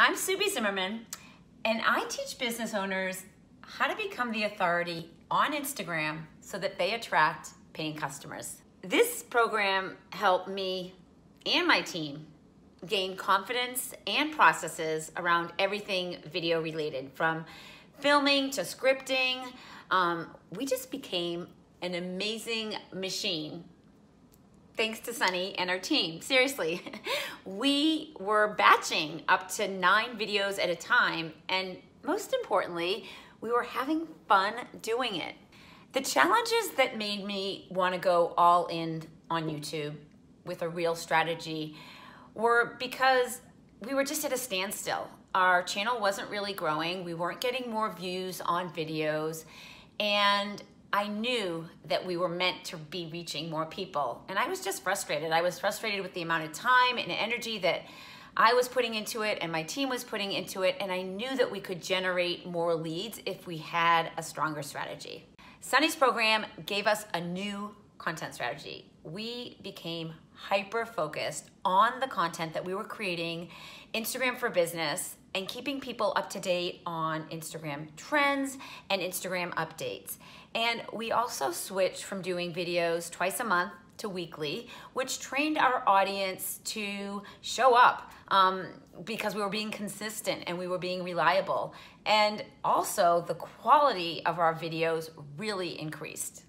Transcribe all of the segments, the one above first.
I'm Sue B Zimmerman, and I teach business owners how to become the authority on Instagram so that they attract paying customers. This program helped me and my team gain confidence and processes around everything video related, from filming to scripting. Um, we just became an amazing machine thanks to Sunny and our team. Seriously, we were batching up to nine videos at a time, and most importantly, we were having fun doing it. The challenges that made me want to go all in on YouTube with a real strategy were because we were just at a standstill. Our channel wasn't really growing. We weren't getting more views on videos. And I knew that we were meant to be reaching more people. And I was just frustrated. I was frustrated with the amount of time and energy that I was putting into it and my team was putting into it. And I knew that we could generate more leads if we had a stronger strategy. Sunny's program gave us a new content strategy. We became hyper focused on the content that we were creating, Instagram for business, and keeping people up to date on Instagram trends and Instagram updates. And we also switched from doing videos twice a month to weekly, which trained our audience to show up um, because we were being consistent and we were being reliable. And also, the quality of our videos really increased.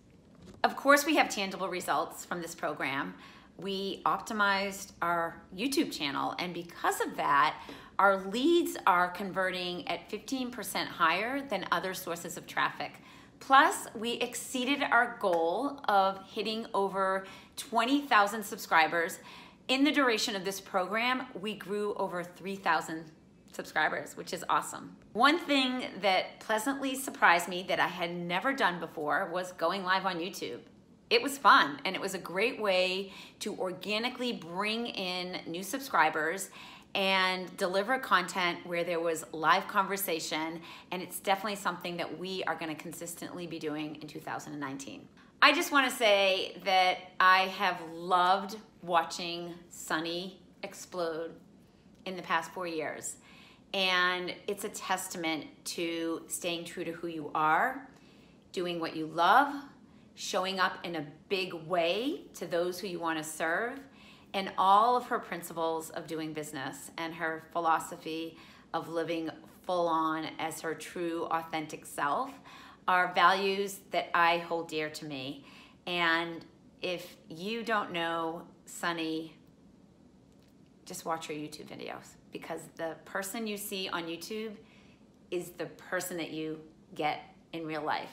Of course, we have tangible results from this program. We optimized our YouTube channel, and because of that, our leads are converting at 15% higher than other sources of traffic. Plus, we exceeded our goal of hitting over 20,000 subscribers. In the duration of this program, we grew over 3,000 subscribers, which is awesome. One thing that pleasantly surprised me that I had never done before was going live on YouTube. It was fun and it was a great way to organically bring in new subscribers and deliver content where there was live conversation. And it's definitely something that we are going to consistently be doing in 2019. I just want to say that I have loved watching Sunny explode in the past four years. And it's a testament to staying true to who you are, doing what you love, showing up in a big way to those who you want to serve, and all of her principles of doing business and her philosophy of living full on as her true authentic self are values that I hold dear to me. And if you don't know Sunny, just watch her YouTube videos because the person you see on YouTube is the person that you get in real life.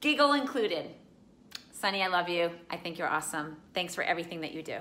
Giggle included. Sunny, I love you. I think you're awesome. Thanks for everything that you do.